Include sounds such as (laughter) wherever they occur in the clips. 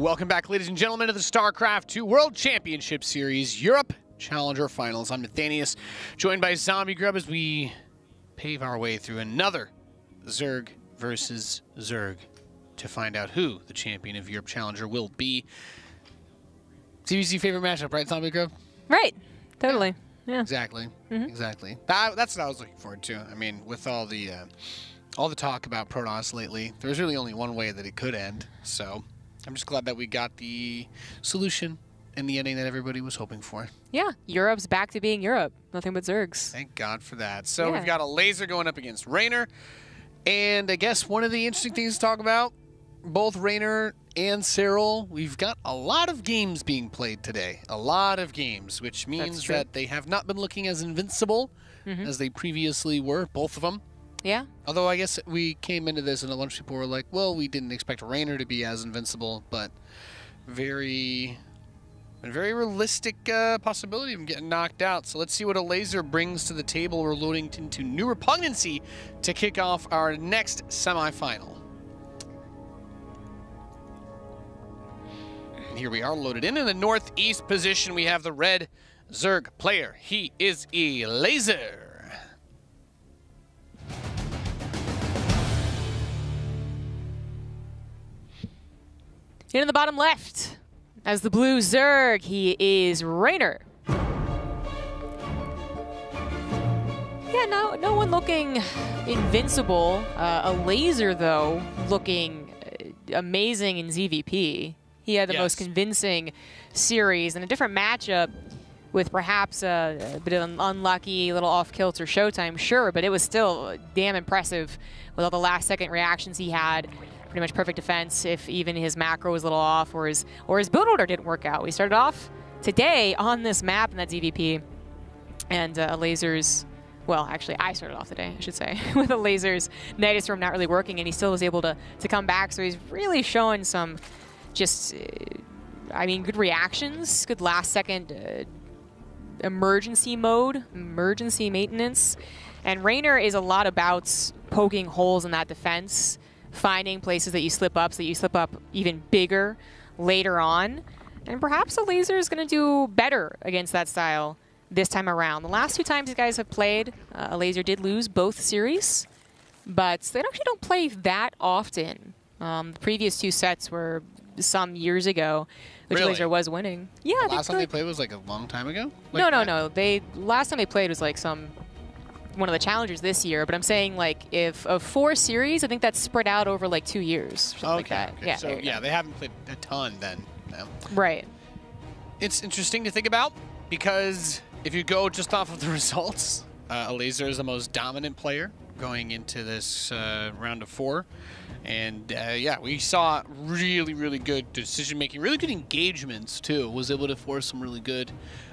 Welcome back, ladies and gentlemen, to the StarCraft 2 World Championship Series Europe Challenger Finals. I'm Nathanias, joined by Zombie Grub as we pave our way through another Zerg versus Zerg to find out who the champion of Europe Challenger will be. CBC favorite matchup, right, Zombie Grub? Right. Totally. Yeah. Exactly. Exactly. That, that's what I was looking forward to. I mean, with all the uh, all the talk about Protoss lately, there's really only one way that it could end. So I'm just glad that we got the solution and the ending that everybody was hoping for. Yeah. Europe's back to being Europe. Nothing but Zergs. Thank God for that. So Yeah. we've got Elazer going up against Reynor. And I guess one of the interesting things to talk about, both Reynor and Serral, we've got a lot of games being played today. A lot of games, which means that they have not been looking as invincible Mhm. as they previously were, both of them. Yeah. Although I guess we came into this and a bunch of people were like, well, we didn't expect Reynor to be as invincible, but very, very realistic uh, possibility of getting knocked out. So let's see what Elazer brings to the table. We're loading into New Repugnancy to kick off our next semifinal. And here we are loaded in. In the northeast position, we have the red Zerg player. He is Elazer. In the bottom left, as the blue Zerg, he is Reynor. Yeah, no, no one looking invincible. Uh, Elazer, though, looking uh, amazing in ZVP. He had the most convincing series and a different matchup with perhaps a, a bit of an unlucky little off-kilter showtime, sure, but it was still damn impressive with all the last-second reactions he had. Pretty much perfect defense if even his macro was a little off or his or his build order didn't work out. We started off today on this map in that ZVP, and uh, Elazer's. Well, actually, I started off the day, I should say, (laughs) with Elazer's Nidus worm not really working, and he still was able to to come back. So he's really showing some, just, uh, I mean, good reactions, good last second uh, emergency mode, emergency maintenance. And Reynor is a lot about poking holes in that defense, finding places that you slip up so that you slip up even bigger later on. And perhaps Elazer is going to do better against that style this time around. The last two times these guys have played, uh, Elazer did lose both series, but they actually don't play that often. Um, the previous two sets were some years ago, which Really? Elazer was winning. Yeah, The last time they played- was like a long time ago? no, Like no, that? no. They last time they played was like some one of the challengers this year. But I'm saying like if of four series, I think that's spread out over like two years, something Okay. like that. okay. Yeah, So yeah, go. they haven't played a ton then. No. right. It's interesting to think about because if you go just off of the (laughs) results, uh, is the most dominant player going into this uh, round of four. And uh, yeah, we saw really, really good decision making, really good engagements too. Was able to force some really good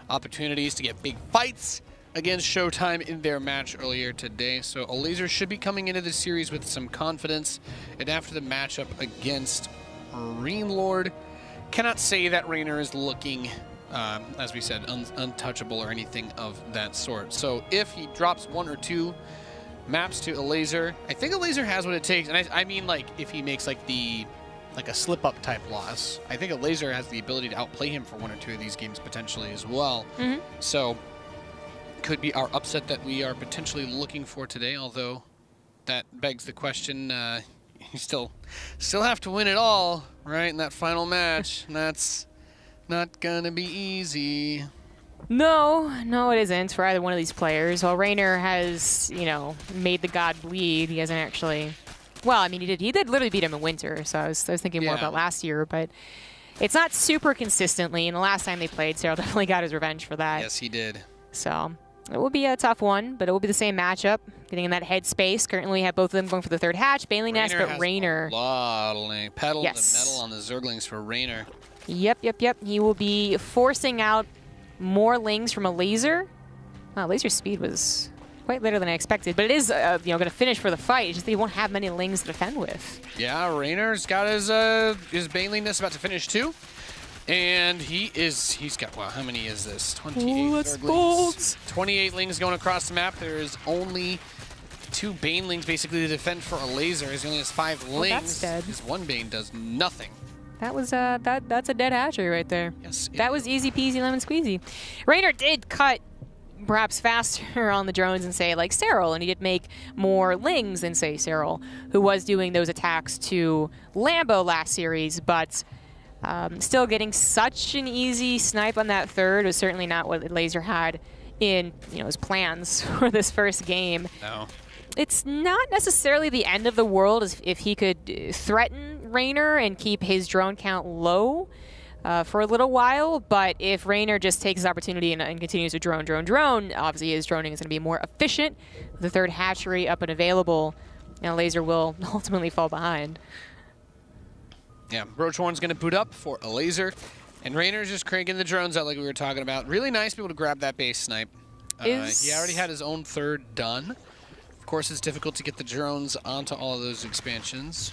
opportunities to get big fights against Showtime in their match earlier today. So Elazer should be coming into the series with some confidence. And after the matchup against MarineLord, cannot say that Reynor is looking, um, as we said, un untouchable or anything of that sort. So if he drops one or two maps to Elazer, I think Elazer has what it takes. And I, I mean, like, if he makes like the like a slip up type loss, I think Elazer has the ability to outplay him for one or two of these games potentially as well. Mhm. So could be our upset that we are potentially looking for today. Although that begs the question. Uh, (laughs) you still still have to win it all, right, in that final match. and (laughs) that's not gonna be easy. No, no, it isn't for either one of these players. While Reynor has, you know, made the god bleed, he hasn't actually. Well, I mean, he did. He did literally beat him in winter. So I was, I was thinking more about last year, but it's not super consistently. And the last time they played, Serral (laughs) definitely got his revenge for that. Yes, he did. So it will be a tough one, but it will be the same matchup. Getting in that headspace. Currently, we have both of them going for the third hatch. Bailey Nest, but Reynor. A lot of lane- pedal Yes. and metal on the Zerglings for Reynor. Yep, yep, yep. He will be forcing out more lings from Elazer. Wow, laser speed was quite later than I expected, but it is, uh, you know, going to finish for the fight. It's just that he won't have many lings to defend with. Yeah, Reynor's got his uh his Baneliness about to finish too. And he is he's got wow, how many is this? 28 Ooh, that's Zerglings. 28 lings going across the map. There is only two Banelings basically to defend for Elazer. He only has five lings. that's dead. His one Bane does nothing. that was uh, that that's a dead hatchery right there. Yes, that was easy peasy lemon squeezy. Reynor did cut perhaps faster (laughs) on the drones and say like Serral, and he did make more lings than say Serral, who was doing those attacks to Lambo last series, but. Um, still getting such an easy snipe on that third was certainly not what Elazer had in you know his plans (laughs) for this first game. No. It's not necessarily the end of the world if he could uh, threaten Reynor and keep his drone count low uh, for a little while, but if Reynor just takes his opportunity and, and, continues to drone, drone, drone, obviously his droning is going to be more efficient. The third hatchery up and available, and Elazer will (laughs) ultimately fall behind. Yeah, Roach Warren's going to boot up for Elazer. And Reynor's just cranking the drones out like we were talking about. Really nice to be able to grab that base snipe. Uh, he already had his own third done. Of course, it's difficult to get the drones onto all of those expansions.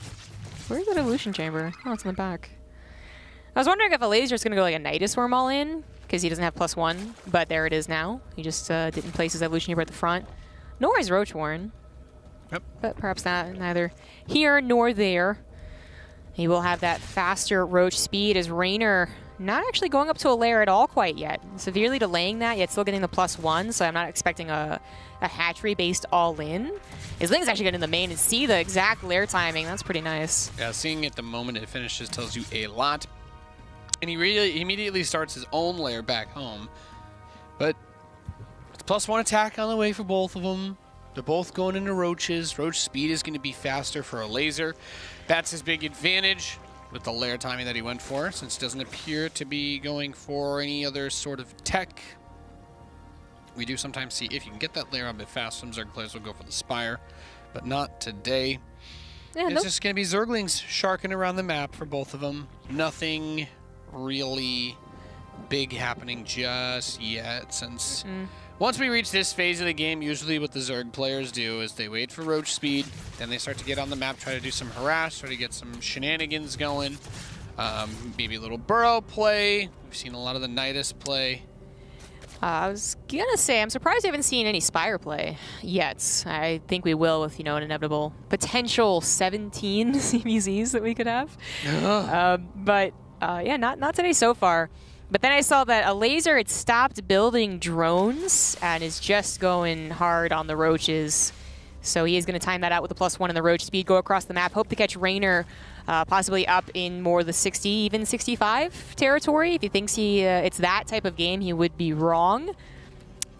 Where's that evolution chamber? Oh, it's in the back. I was wondering if Elazer is going to go like a Nidus worm all in, because he doesn't have plus one, but there it is now. He just uh, didn't place his evolution chamber at the front. Nor is Roach Warren. Yep. But perhaps not neither here nor there. He will have that faster Roach speed as Reynor not actually going up to a lair at all quite yet. Severely delaying that, yet still getting the plus one, so I'm not expecting a, a hatchery based all in. His Ling's actually getting the main and see the exact lair timing. That's pretty nice. Yeah, seeing it the moment it finishes tells you a lot. And he really immediately starts his own lair back home. But it's plus one attack on the way for both of them. They're both going into roaches. Roach speed is going to be faster for Elazer. That's his big advantage with the lair timing that he went for, since it doesn't appear to be going for any other sort of tech. We do sometimes see if you can get that lair a bit fast, some Zerg players will go for the Spire, but not today. Yeah, it's nope. just going to be Zerglings sharking around the map for both of them. Nothing really big happening just yet, since... Mm once we reach this phase of the game, usually what the Zerg players do is they wait for Roach speed, then they start to get on the map, try to do some harass, try to get some shenanigans going. Um, maybe a little Burrow play. We've seen a lot of the Nidus play. Uh, I was gonna say, I'm surprised I haven't seen any Spire play yet. I think we will with, you know, an inevitable potential 17 (laughs) CBZs that we could have. (gasps) um, but uh, yeah, not not today so far. But then I saw that Elazer had stopped building drones and is just going hard on the roaches. So he is going to time that out with a plus one in the roach speed, go across the map, hope to catch Reynor uh, possibly up in more the 60, even 65 territory. If he thinks he uh, it's that type of game, he would be wrong.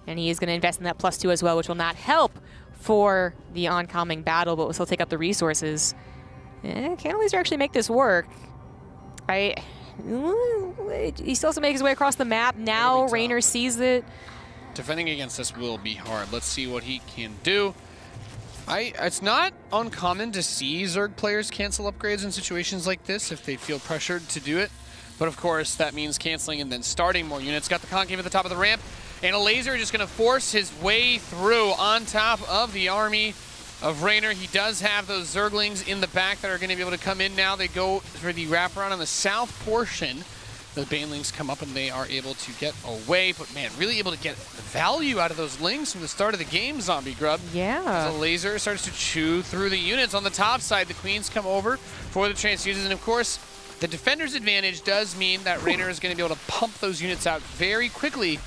And he is going to invest in that plus two as well, which will not help for the oncoming battle, but will still take up the resources. Eh, can Elazer actually make this work? I he still has to make his way across the map. Now Reynor sees it. Defending against this will be hard. Let's see what he can do. I, it's not uncommon to see Zerg players cancel upgrades in situations like this if they feel pressured to do it. But of course, that means canceling and then starting more units. Got the Concave at the top of the ramp, and Elazer just going to force his way through on top of the army of Reynor. He does have those Zerglings in the back that are going to be able to come in now. They go for the wraparound on the south portion. The Banelings come up and they are able to get away. But man, really able to get value out of those Lings from the start of the game, Zombie Grub. Yeah. The Elazer starts to chew through the units. On the top side, the Queens come over for the transfuses. And of course, the defender's advantage does mean that Reynor is going to be able to pump those units out very quickly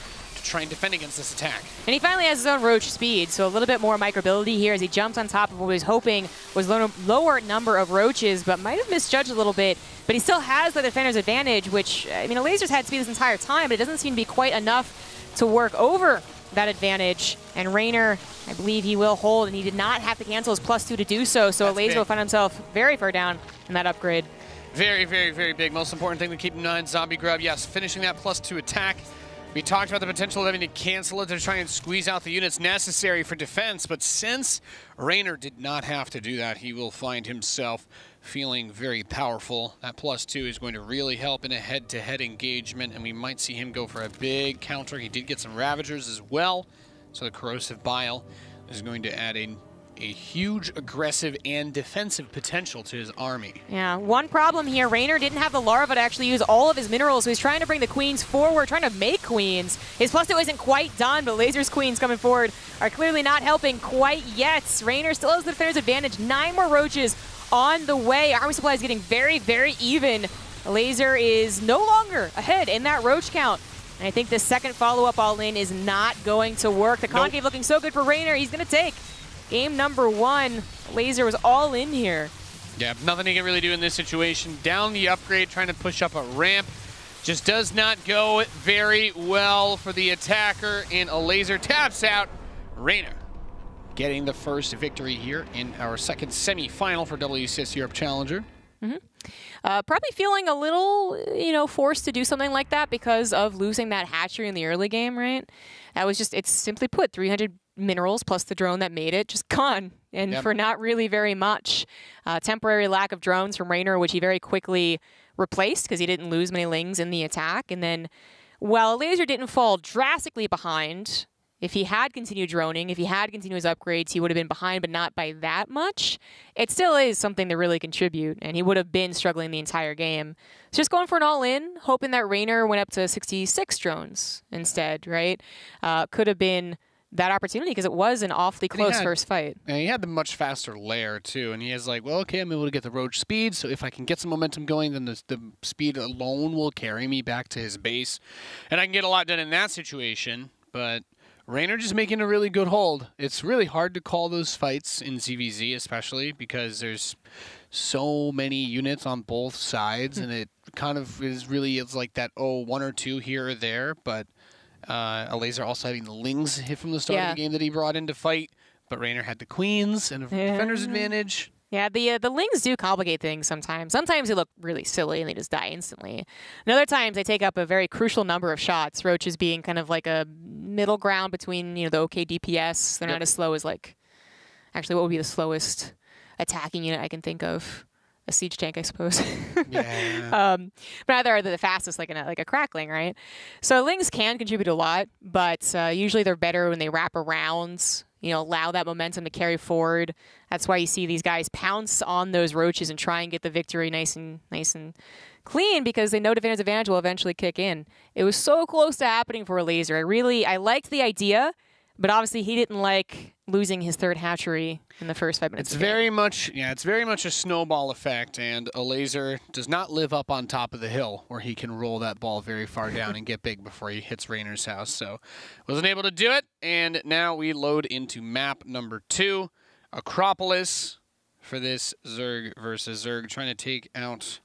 try and defend against this attack. And he finally has his own Roach speed, so a little bit more microbility here as he jumps on top of what he was hoping was lower number of Roaches, but might have misjudged a little bit. But he still has the defender's advantage, which, I mean, Elazer's had speed this entire time, but it doesn't seem to be quite enough to work over that advantage. And Reynor, I believe he will hold, and he did not have to cancel his plus two to do so, so That's Elazer will find himself very far down in that upgrade. Very, very, very big. Most important thing to keep in mind, Zombie Grub, yes, finishing that plus two attack. We talked about the potential of having to cancel it to try and squeeze out the units necessary for defense, but since Reynor did not have to do that, he will find himself feeling very powerful. That plus two is going to really help in a head-to-head -head engagement, and we might see him go for a big counter. He did get some Ravagers as well, so the Corrosive Bile is going to add a a huge aggressive and defensive potential to his army. Yeah, one problem here, Reynor didn't have the larva to actually use all of his minerals, so he's trying to bring the queens forward, trying to make queens. His plus two isn't quite done, but Elazer's queens coming forward are clearly not helping quite yet. Reynor still has the defender's advantage. Nine more roaches on the way. Army supply is getting very, very even Elazer is no longer ahead in that Roach count. And I think the second follow-up all-in is not going to work. The concave nope. looking so good for Reynor. He's going to take game number one. Elazer was all in here. Yeah, nothing he can really do in this situation. Down the upgrade, trying to push up a ramp. Just does not go very well for the attacker, and Elazer taps out. Reynor getting the first victory here in our second semi-final for WCS Europe Challenger. Mm -hmm. uh, probably feeling a little, you know, forced to do something like that because of losing that hatchery in the early game, right? That was just, it's simply put, 300 minerals plus the drone that made it, just (laughs) gone. And yep. for not really very much. Uh, temporary lack of drones from Reynor, which he very quickly replaced because he didn't lose many lings in the attack. And then while Elazer didn't fall drastically behind, if he had continued droning, if he had continued his upgrades, he would have been behind, but not by that much. It still is something to really contribute, and he would have been struggling the entire game. So just going for an all-in, hoping that Reynor went up to 66 drones instead, right? Uh, could have been that opportunity because it was an awfully close had, first fight. And he had the much faster lair too, and he has like, well, okay, I'm able to get the roach speed, so if I can get some momentum going, then the, the speed alone will carry me back to his base, and I can get a lot done in that situation. But Reynor just making a really good hold. It's really hard to call those fights in ZVZ, especially because there's so many units on both sides, hmm. and it kind of is really it's like that oh one or two here or there, but uh, Elazer also having the Lings hit from the start yeah. of the game that he brought in to fight, but Reynor had the Queens and a yeah. defender's advantage. Yeah, the uh, the Lings do complicate things sometimes. Sometimes they look really silly and they just die instantly. And other times they take up a very crucial number of shots. Roaches being kind of like a middle ground between you know the OK DPS. They're yep. not as slow as like actually what would be the slowest attacking unit I can think of a siege tank, I suppose. (laughs) yeah. um, but neither are the fastest, like a like a crackling, right? So lings can contribute a lot, but uh, usually they're better when they wrap around. You know, allow that momentum to carry forward. That's why you see these guys pounce on those roaches and try and get the victory nice and nice and clean because they know defender's advantage will eventually kick in. It was so close to happening for Elazer. I really I liked the idea. But obviously, he didn't like losing his third hatchery in the first five minutes. It's very much, yeah, it's very much a snowball effect, and Elazer does not live up on top of the hill where he can roll that ball very far down and get big before he hits Reynor's house. So, wasn't able to do it, and now we load into map number two, Acropolis, for this Zerg versus Zerg, trying to take out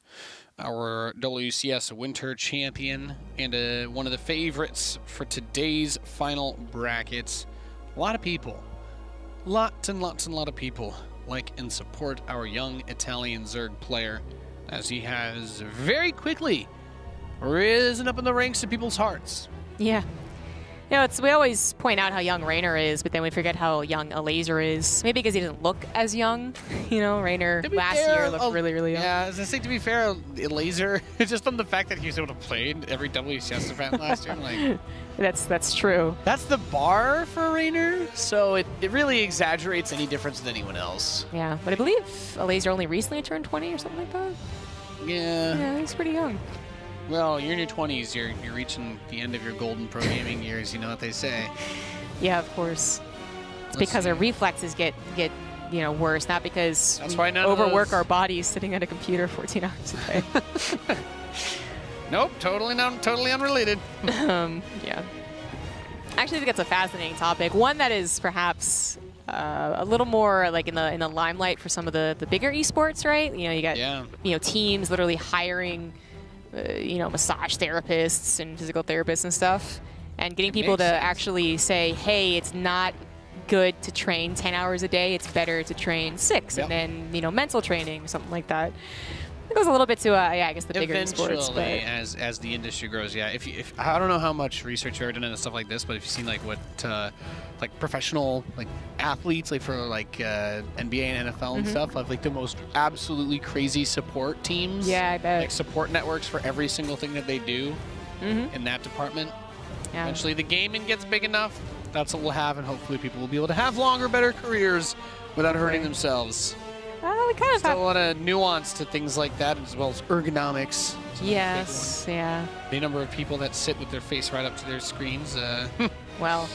our WCS Winter Champion, and uh, one of the favorites for today's final brackets. A lot of people, lots and lots and lot of people like and support our young Italian Zerg player, as he has very quickly risen up in the ranks of people's hearts. Yeah, you know, it's we always point out how young Reynor is, but then we forget how young Elazer is. Maybe because he doesn't look as young. (laughs) You know, Reynor last fair, year looked oh, really, really young. Yeah, I say, to be fair, Elazer, (laughs) just from the fact that he was able to play in every WCS event last year, like... (laughs) That's that's true. That's the bar for Reynor, so it, it really exaggerates any difference with anyone else. Yeah, but I believe Elazer only recently turned 20 or something like that. Yeah. Yeah, he's pretty young. Well, you're in your 20s. You're you're reaching the end of your golden pro gaming years. You know what they say. Yeah, of course. It's Let's because see. our reflexes get get you know worse, not because That's we overwork our bodies sitting at a computer 14 hours a day. (laughs) (laughs) nope, totally not totally unrelated. (laughs) um, yeah. Actually, I think it's a fascinating topic. One that is perhaps uh, a little more like in the in the limelight for some of the the bigger esports, right? You know, you got yeah. you know teams literally hiring uh, you know, massage therapists and physical therapists and stuff, and getting people to sense. actually say, hey, it's not good to train 10 hours a day. It's better to train six, yep. and then, you know, mental training, something like that. It goes a little bit to, uh, yeah, I guess the bigger Eventually, sports. But as as the industry grows, yeah. If, you, if I don't know how much research you've done and stuff like this, but if you've seen like what uh, like professional like athletes, like for like uh, NBA and NFL and mm -hmm. stuff, have like the most absolutely crazy support teams. Yeah, I bet. Like support networks for every single thing that they do mm -hmm. in that department. Yeah. Eventually, the gaming gets big enough. That's what we'll have, and hopefully, people will be able to have longer, better careers without hurting themselves. Well, we kind of have a lot of nuance to things like that, as well as ergonomics. Yes, yeah. The number of people that sit with their face right up to their screens. Uh, (laughs) well,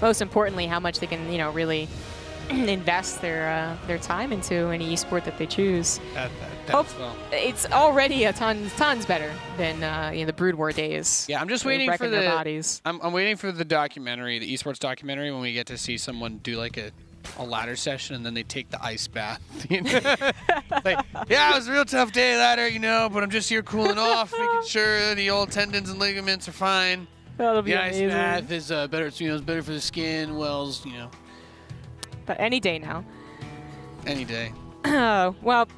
most importantly, how much they can, you know, really (clears throat) invest their uh, their time into any esport that they choose. That, that, Hope- that's well. It's already a ton tons better than uh, you know, the Brood War days. Yeah, I'm just waiting for the. bodies. I'm, I'm waiting for the documentary, the esports documentary, when we get to see someone do like a, a ladder session and then they take the ice bath. (laughs) Like, yeah, it was a real tough day ladder, you know, but I'm just here cooling off, making sure the old tendons and ligaments are fine. That'll be The ice bath is uh, better. You know, it's better for the skin. Wells, you know, But any day now. any day. (clears throat) Oh well,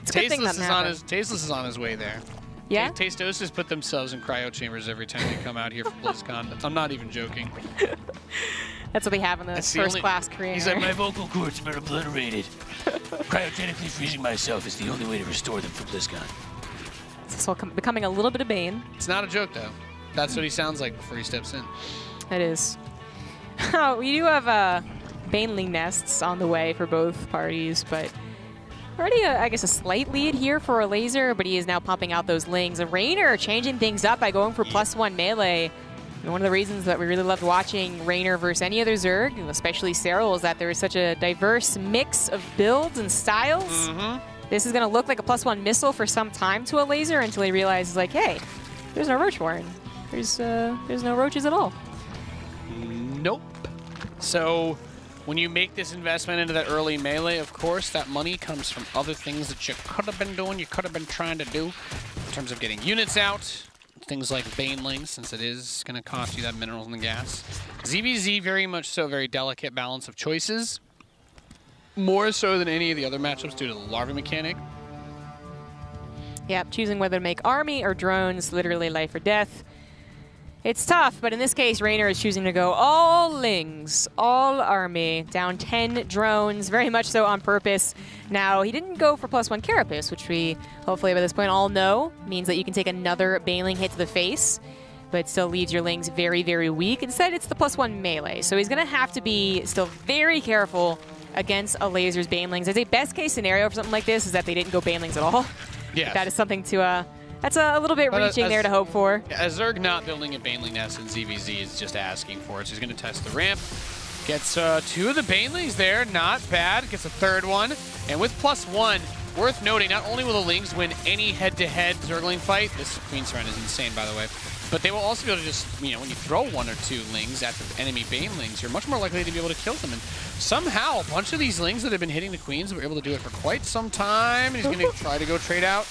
it's a good thing Tasteless is on his Tasteless is on his way there. Yeah. Ta- Tastosis put themselves in cryo chambers every time they come out here for (laughs) BlizzCon. I'm not even joking. (laughs) That's what they have in the That's the first only- class career. He's like, my (laughs) vocal cords have been obliterated. Cryogenically freezing myself is the only way to restore them for BlizzCon. It's all becoming a little bit of bane. It's not a joke though. That's what he sounds like before he steps in. It is. (laughs) Oh, we do have uh, Baneling nests on the way for both parties, but already, a, I guess, a slight lead here for Elazer, but he is now pumping out those lings. A Reynor changing things up by going for plus one melee. And one of the reasons that we really loved watching Reynor versus any other Zerg, especially Serral, is that there is such a diverse mix of builds and styles. This is going to look like a plus one missile for some time to Elazer until he realizes, like, hey, there's no Roach Warren. There's, uh, there's no roaches at all. Nope. So when you make this investment into that early melee, of course, that money comes from other things that you could have been doing, you could have been trying to do in terms of getting units out, things like Banelings, since it is going to cost you that minerals and the gas. ZVZ, very much so, very delicate balance of choices. More so than any of the other matchups due to the larva mechanic. Yep, choosing whether to make army or drones, literally life or death. It's tough, but in this case, Reynor is choosing to go all lings, all army, down 10 drones, very much so on purpose. Now, he didn't go for plus one carapace, which we hopefully by this point all know means that you can take another Baneling hit to the face, but still leaves your lings very, very weak. Instead, it's the plus one melee, so he's going to have to be still very careful against Elazer's Banelings. I'd say best case scenario for something like this is that they didn't go Banelings at all. Yes. That is something to, uh, that's a, a little bit But, reaching there to hope for. Yeah, a Zerg not building a Baneling nest in ZVZ is just asking for it. So he's going to test the ramp. Gets uh, two of the Banelings there, not bad. Gets a third one. And with plus one, worth noting, not only will the Lings win any head-to-head Zergling fight, this Queen's Run is insane, by the way, but they will also be able to just, you know, when you throw one or two Lings at the enemy Banelings, you're much more likely to be able to kill them. And somehow, a bunch of these Lings that have been hitting the Queens were able to do it for quite some time. And he's going (laughs) to try to go trade out.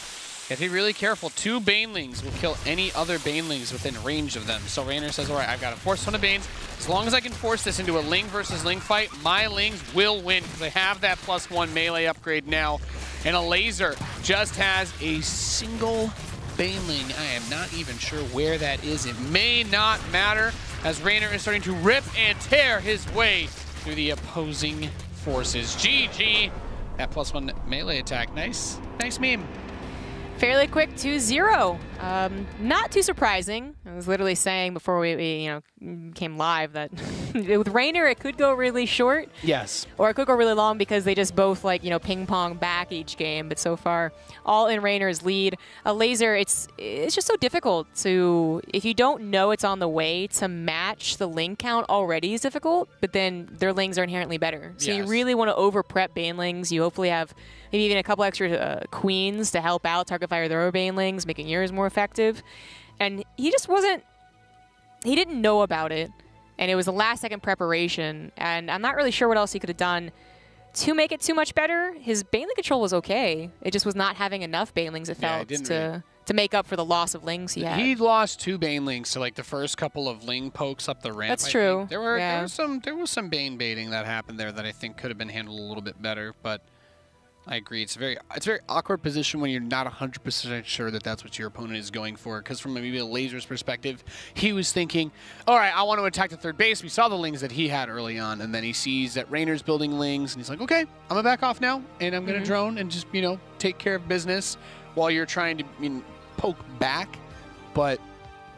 You have to be really careful. Two Banelings will kill any other Banelings within range of them. So Reynor says, all right, I've got to force one of Banes. As long as I can force this into a Ling versus Ling fight, my Lings will win because they have that plus one melee upgrade now. And Elazer just has a single Baneling. I am not even sure where that is. It may not matter as Reynor is starting to rip and tear his way through the opposing forces. GG. That plus one melee attack. Nice. Nice meme. Fairly quick 2-0. Um, not too surprising. I was literally saying before we, we you know came live that (laughs) with Reynor it could go really short Yes. or it could go really long because they just both like you know ping pong back each game. But so far, all in Reynor's lead. Elazer, it's it's just so difficult to if you don't know it's on the way to match the ling count already is difficult. But then their lings are inherently better, so you really want to over prep banelings. You hopefully have maybe even a couple extra uh, queens to help out target fire their own banelings, making yours more effective. And he just wasn't. He didn't know about it and it was a last second preparation and i'm not really sure what else he could have done to make it too much better his baneling control was okay it just was not having enough banelings it Yeah, it felt to really- to make up for the loss of lings he had He lost two Banelings to like the first couple of Ling pokes up the ramp. That's I true. think. There were Yeah. there was some there was some Bane baiting that happened there that I think could have been handled a little bit better, but I agree. It's a very it's a very awkward position when you're not 100% sure that that's what your opponent is going for. Because from maybe Elazer's perspective, he was thinking, all right, I want to attack the third base. We saw the lings that he had early on, and then he sees that Reynor's building lings, and he's like, okay, I'm gonna back off now, and I'm gonna mm-hmm. drone and just you know take care of business while you're trying to I mean, poke back. But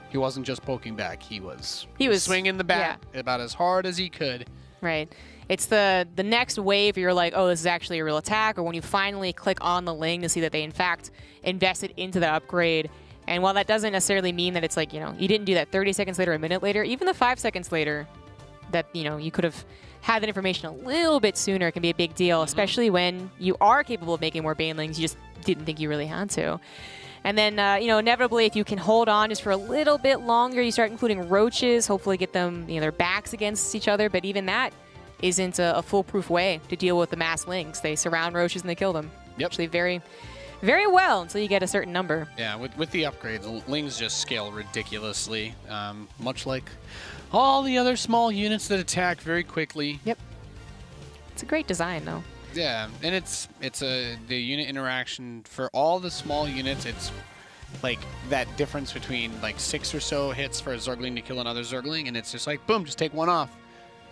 he wasn't just poking back; he was He was- swinging the bat about as hard as he could. right it's the the next wave you're like oh this is actually a real attack or when you finally click on the ling to see that they in fact invested into the upgrade and while that doesn't necessarily mean that it's like you know you didn't do that 30 seconds later a minute later even the five seconds later that you know you could have had that information a little bit sooner can be a big deal, especially when you are capable of making more banelings. You just didn't think you really had to. And then, uh, you know, inevitably, if you can hold on just for a little bit longer, you start including roaches. Hopefully, get them, you know, their backs against each other. But even that isn't a, a foolproof way to deal with the mass links. They surround roaches and they kill them. Yep. Actually, very, very well until you get a certain number. Yeah, with, with the upgrades, Lings just scale ridiculously, um, much like all the other small units that attack very quickly. Yep. It's a great design, though. Yeah, and it's it's a the unit interaction for all the small units. It's like that difference between like six or so hits for a Zergling to kill another Zergling, and it's just like boom, just take one off.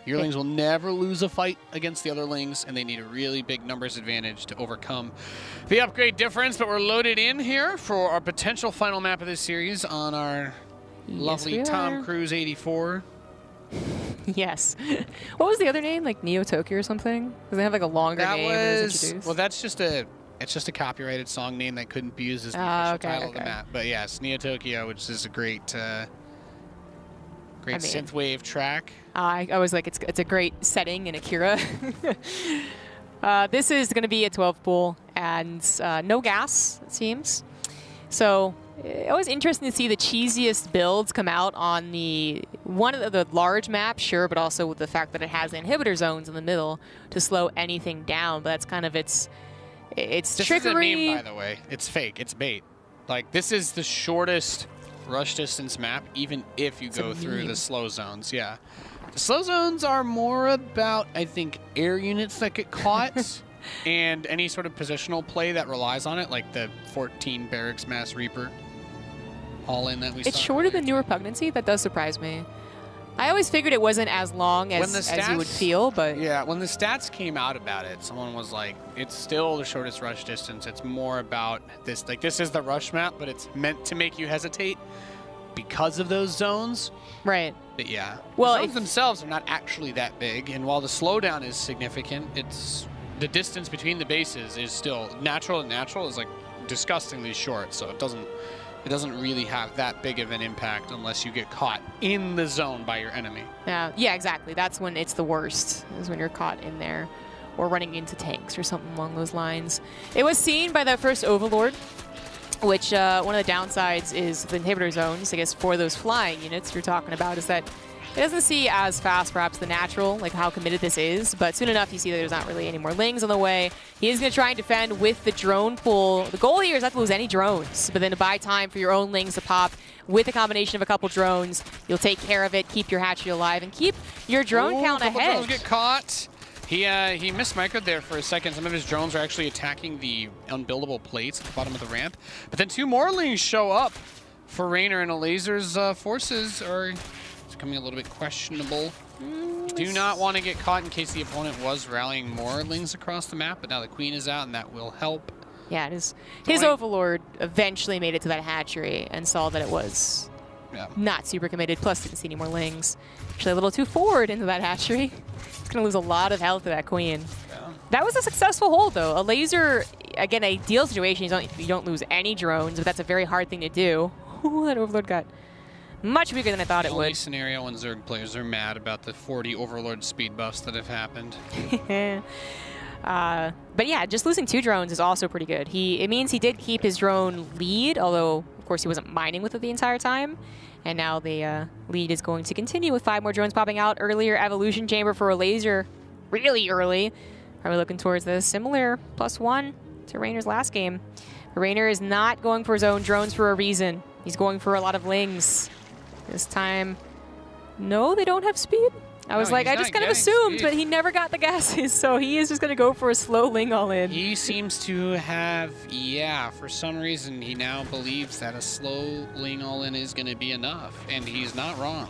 Your lings will never lose a fight against the other lings, and they need a really big numbers advantage to overcome the upgrade difference. But we're loaded in here for our potential final map of this series on our lovely Tom. Cruise 84. (laughs) Yes. what was the other name? Like Neo Tokyo or something? Does they have like a longer That name? was well. That's just a it's just a copyrighted song name that couldn't be used as the Ah, official okay, title of the map. But yes, Neo Tokyo, which is a great, uh, great I mean- synthwave track. Uh, I, I was like, it's, it's a great setting in Akira. (laughs) uh, this is going to be a 12 pool and uh, no gas, it seems. So it was interesting to see the cheesiest builds come out on the one of the, the large maps, sure, but also with the fact that it has inhibitor zones in the middle to slow anything down. But that's kind of its its This trickery. is a meme, by the way. It's fake. It's bait. Like this is the shortest rush distance map, even if you It's go through the slow zones. Yeah, the slow zones are more about I think air units that get caught. (laughs) And any sort of positional play that relies on it, like the 14 Barracks Mass Reaper all in that we saw. It's shorter earlier. than New Repugnancy. That does surprise me. I always figured it wasn't as long as, the as you would feel, but Yeah, when the stats came out about it, someone was like, "It's still the shortest rush distance. It's more about this. Like this is the rush map, but it's meant to make you hesitate because of those zones." right. But yeah, Well, the zones themselves are not actually that big, and while the slowdown is significant, it's the distance between the bases is still natural and natural is like disgustingly short. So it doesn't it doesn't really have that big of an impact unless you get caught in the zone by your enemy. Yeah, yeah, exactly. That's when it's the worst, is when you're caught in there or running into tanks or something along those lines. It was seen by the first Overlord, which uh, one of the downsides is the inhibitor zones, I guess, for those flying units you're talking about, is that it doesn't see as fast, perhaps, the natural, like how committed this is, but soon enough you see that there's not really any more lings on the way. He is going to try and defend with the drone pool. The goal here is not to lose any drones, but then to buy time for your own lings to pop with a combination of a couple drones. You'll take care of it, keep your hatchery alive, and keep your drone Ooh, count ahead. Drones get caught. He uh, he mismicroed there for a second. Some of his drones are actually attacking the unbuildable plates at the bottom of the ramp. But then two more lings show up for Reynor and Elazer's uh, forces are it's becoming a little bit questionable. Do not want to get caught in case the opponent was rallying more lings across the map, but now the queen is out and that will help. Yeah, it is. His Going- Overlord eventually made it to that hatchery and saw that it was Yeah. not super committed, plus didn't see any more lings. Actually, a little too forward into that hatchery. It's going to lose a lot of health to that queen. Yeah. That was a successful hold, though. Elazer, again, a ideal situation. You don't, you don't lose any drones, but that's a very hard thing to do. (laughs) Ooh, that Overlord got much bigger than I thought The it would. scenario when Zerg players are mad about the 40 Overlord speed buffs that have happened. (laughs) uh, but yeah, just losing two drones is also pretty good. He It means he did keep his drone lead, although, course, he wasn't mining with it the entire time. And now the uh, lead is going to continue with five more drones popping out. Earlier evolution chamber for Elazer, really early. Probably looking towards the similar plus one to Reynor's last game. Reynor is not going for his own drones for a reason. He's going for a lot of lings. This time, no, they don't have speed. I was No, like, I just kind of assumed, speed. but he never got the gases, (laughs) so he is just going to go for a slow ling all in. He seems to have, yeah, for some reason, he now believes that a slow ling all in is going to be enough, and he's not wrong.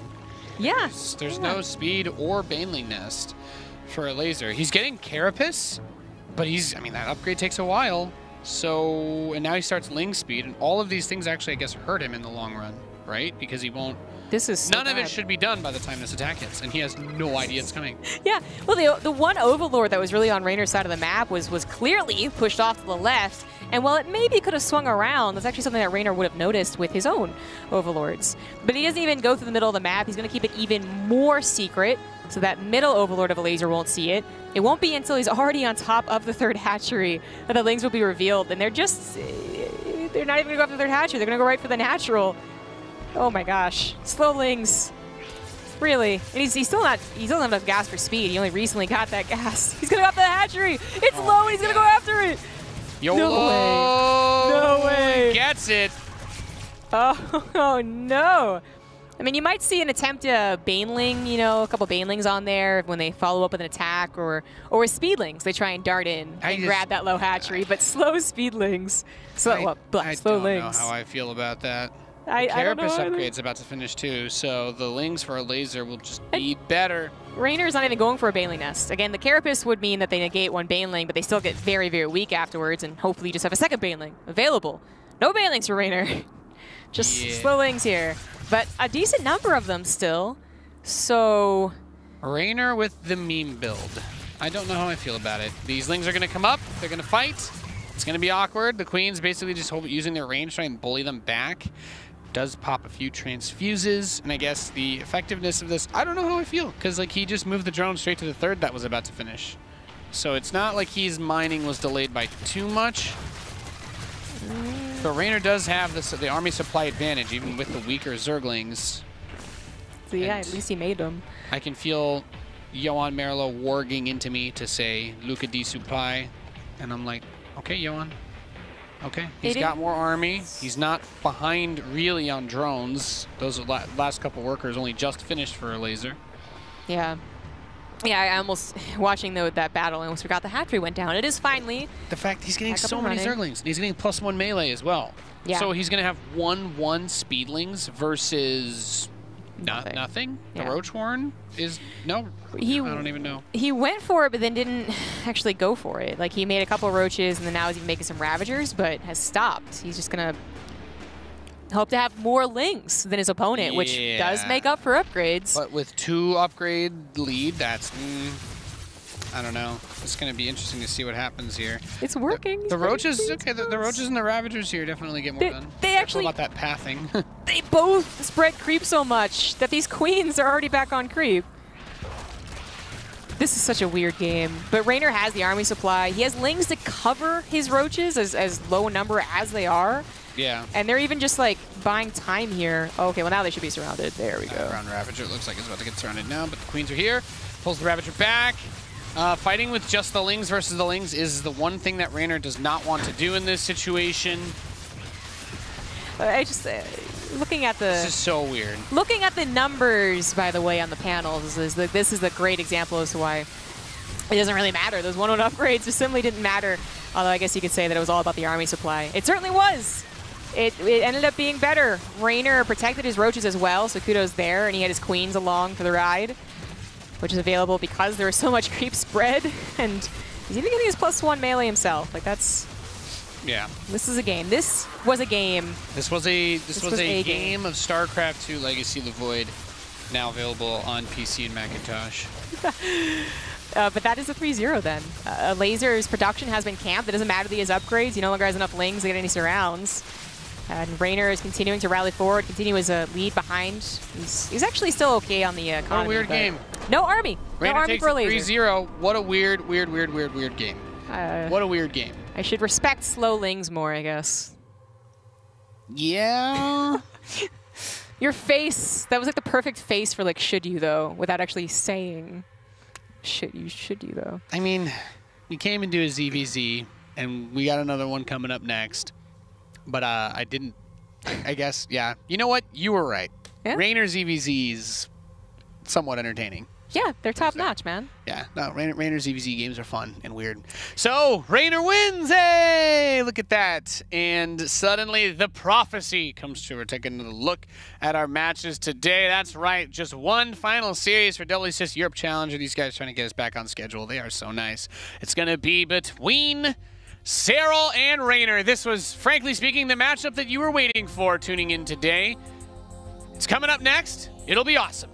yeah. There's, there's no speed or Baneling Nest for Elazer. He's getting Carapace, but he's, I mean, that upgrade takes a while. So, and now he starts Ling speed, and all of these things actually, I guess, hurt him in the long run, right? Because he won't, This is so none of it should be done by the time this attack hits, and he has no idea it's coming. (laughs) Yeah. Well, the, the one Overlord that was really on Reynor's side of the map was was clearly pushed off to the left. And while it maybe could have swung around, that's actually something that Reynor would have noticed with his own Overlords. But he doesn't even go through the middle of the map. He's going to keep it even more secret. so that middle Overlord of Elazer won't see it. It won't be until he's already on top of the third hatchery that the Lings will be revealed, and they're just, eh, they're not even gonna go after the third hatchery, they're gonna go right for the natural. Oh my gosh, slow Lings. Really? And he's, he's still not, he still doesn't have enough gas for speed. He only recently got that gas. (laughs) He's gonna go after the hatchery. It's Oh low and he's gonna go after it. YOLO! No way. No way. Gets it. Oh, (laughs) oh no. I mean, you might see an attempt to Baneling, you know, a couple Banelings on there when they follow up with an attack, or or with Speedlings, they try and dart in I and just- grab that low hatchery. But (laughs) slow Speedlings, slow, I, uh, well, blah, I slow don't Lings. know how I feel about that. I, the I don't know. Carapace either. upgrade's about to finish too, so the Lings for Elazer will just I- be better. Reynor's not even going for a Baneling nest. Again, the Carapace would mean that they negate one Baneling, but they still get very, very weak afterwards, and hopefully you just have a second Baneling available. No Banelings for Reynor. (laughs) just Yeah. slow Lings here. But a decent number of them still. So Reynor with the meme build. I don't know how I feel about it. These Lings are going to come up. They're going to fight. It's going to be awkward. The Queen's basically just using their range trying to try and bully them back. Does pop a few transfuses, and I guess the effectiveness of this, I don't know how I feel, because like he just moved the drone straight to the third that was about to finish. So it's not like his mining was delayed by too much. But Reynor does have this, the army supply advantage, even with the weaker Zerglings. So yeah, And- at least he made them. I can feel Johan Merlo warging into me to say Luca di Supai. And I'm like, okay, Johan. Okay. He's got more army. He's not behind really on drones. Those la last couple workers only just finished for Elazer. Yeah. Yeah, I almost, (laughs) watching though that battle, I almost forgot the hatchery went down. It is finally, The fact he's getting so many. Zerglings. and He's getting plus one melee as well. Yeah. So he's going to have one one Speedlings versus no- Nothing. nothing. The Roach Horn is no. He- I don't even know. he went for it, but then didn't (laughs) actually go for it. Like he made a couple roaches, and then now he's even making some ravagers, but has stopped. He's just gonna hope to have more links than his opponent, which does make up for upgrades. But with two upgrade lead, that's mm, I don't know. It's going to be interesting to see what happens here. it's working. The roaches, okay, the, the roaches and the ravagers here definitely get more They- done. they actually- about that pathing. (laughs) They both spread creep so much that these queens are already back on creep. This is such a weird game. But Reynor has the army supply. He has lings to cover his roaches as, as low a number as they are. yeah. And they're even just like buying time here. Oh, okay, well now they should be surrounded. There we go. Uh, round it looks like it's about to get surrounded now, but the queens are here. Pulls the Ravager back. Uh, fighting with just the Lings versus the Lings is the one thing that Reynor does not want to do in this situation. Uh, I just uh, looking at the This is so weird. looking at the numbers, by the way, on the panels is the, this is a great example as to why it doesn't really matter. Those one-one oh upgrades just simply didn't matter. Although I guess you could say that it was all about the army supply. It certainly was. It, it ended up being better. Reynor protected his roaches as well, so kudos there, and he had his queens along for the ride, which is available because there was so much (laughs) creep spread, and he's even getting his plus one melee himself. Like that's Yeah. this is a game. This was a game. This was a this, This was, was a, a game of StarCraft 2 Legacy of the Void, now available on PC and Macintosh. (laughs) Uh, but that is a 3-0 then. Uh, Elazer's production has been camped. It doesn't matter that he has upgrades. He no longer has enough lings to get any surrounds. And Reynor is continuing to rally forward, continue his uh, lead behind. He's, he's actually still okay on the uh, economy. weird but game. No army. Reynor no army takes for a Elazer. 3-0. What a weird, weird, weird, weird, weird game. Uh, What a weird game. I should respect slow lings more, I guess. Yeah. (laughs) Your face, that was like the perfect face for like should you though, without actually saying should you, should you though. I mean, we came into a ZVZ, and we got another one coming up next. But uh, I didn't. I, I guess, yeah. You know what? You were right. Yeah. Reynor ZVZ's somewhat entertaining. Yeah, they're top notch, man. Yeah, no, Reynor, Reynor ZVZ games are fun and weird. So, Reynor wins! Hey! Look at that. And suddenly the prophecy comes true. We're taking a look at our matches today. That's right, just one final series for WCS Europe Challenger. These guys trying to get us back on schedule. They are so nice. It's going to be between Serral and Reynor. This was, frankly speaking, the matchup that you were waiting for tuning in today. It's coming up next. It'll be awesome.